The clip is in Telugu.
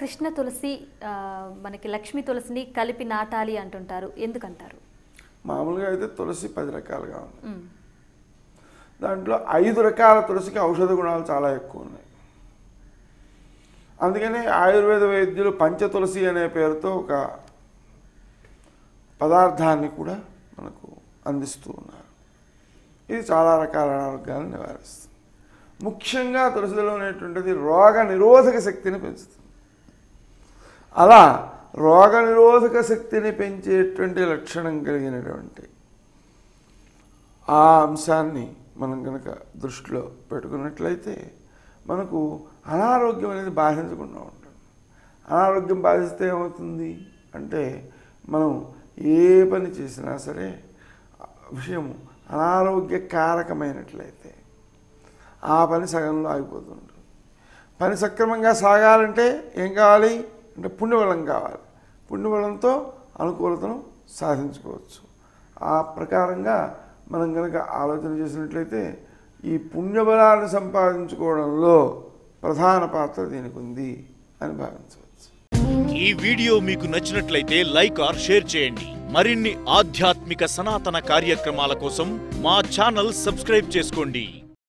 కృష్ణ తులసి మనకి లక్ష్మీ తులసిని కలిపి నాటాలి అంటుంటారు. ఎందుకంటారు? మామూలుగా అయితే తులసి పది రకాలుగా ఉంది. దాంట్లో ఐదు రకాల తులసికి ఔషధ గుణాలు చాలా ఎక్కువ ఉన్నాయి. అందుకని ఆయుర్వేద వైద్యులు పంచ తులసి అనే పేరుతో ఒక పదార్థాన్ని కూడా మనకు అందిస్తూ ఉన్నారు. ఇది చాలా రకాల అనారోగ్యాలను నివారిస్తుంది. ముఖ్యంగా తులసిలో ఉన్నటువంటిది రోగ నిరోధక శక్తిని పెంచుతుంది. అలా రోగ నిరోధక శక్తిని పెంచేటువంటి లక్షణం కలిగినటువంటి ఆ అంశాన్ని మనం కనుక దృష్టిలో పెట్టుకున్నట్లయితే మనకు అనారోగ్యం అనేది బాధించకుండా ఉంటుంది. అనారోగ్యం బాధిస్తే ఏమవుతుంది? అంటే మనం ఏ పని చేసినా సరే విషయము అనారోగ్యకారకమైనట్లయితే ఆ పని సగంలో ఆగిపోతుంటుంది పని సక్రమంగా సాగాలంటే ఏం కావాలి? అంటే పుణ్యబలం కావాలి. పుణ్యబలంతో అనుకూలతను సాధించుకోవచ్చు. ఆ ప్రకారంగా మనం కనుక ఆలోచన చేసినట్లయితే ఈ పుణ్యబలాన్ని సంపాదించుకోవడంలో ప్రధాన పాత్ర దీనికి ఉంది అని భావించవచ్చు. ఈ వీడియో మీకు నచ్చినట్లయితే లైక్ ఆర్ షేర్ చేయండి. మరిన్ని ఆధ్యాత్మిక సనాతన కార్యక్రమాల కోసం మా ఛానల్ సబ్స్క్రైబ్ చేసుకోండి.